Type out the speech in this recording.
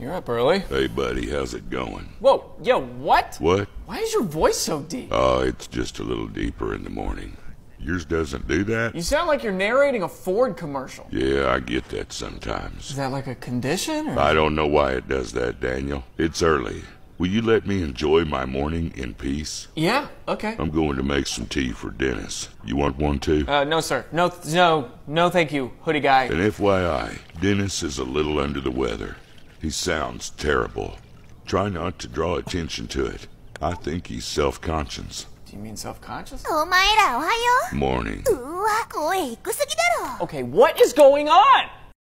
You're up early. Hey, buddy, how's it going? Whoa, yo, what? What? Why is your voice so deep? Oh, it's just a little deeper in the morning. Yours doesn't do that? You sound like you're narrating a Ford commercial. Yeah, I get that sometimes. Is that like a condition? Or? I don't know why it does that, Daniel. It's early. Will you let me enjoy my morning in peace? Yeah, okay. I'm going to make some tea for Dennis. You want one too? Uh, no, sir. No, th- no, no, thank you, hoodie guy. And FYI, Dennis is a little under the weather. He sounds terrible. Try not to draw attention to it. I think he's self-conscious. Do you mean self-conscious? Morning. Okay, what is going on?